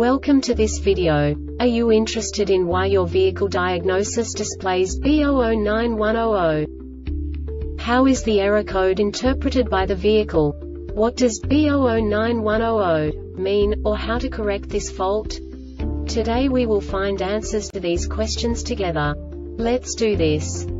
Welcome to this video. Are you interested in why your vehicle diagnosis displays B009100? How is the error code interpreted by the vehicle? What does B009100 mean, or how to correct this fault? Today we will find answers to these questions together. Let's do this.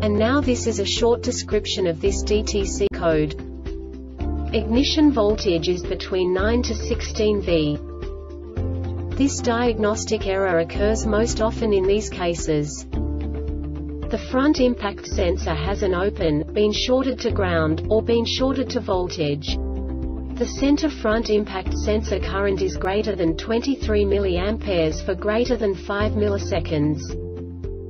And now this is a short description of this DTC code. Ignition voltage is between 9 to 16 V. This diagnostic error occurs most often in these cases. The front impact sensor has an open, been shorted to ground, or been shorted to voltage. The center front impact sensor current is greater than 23 mA for greater than 5 milliseconds.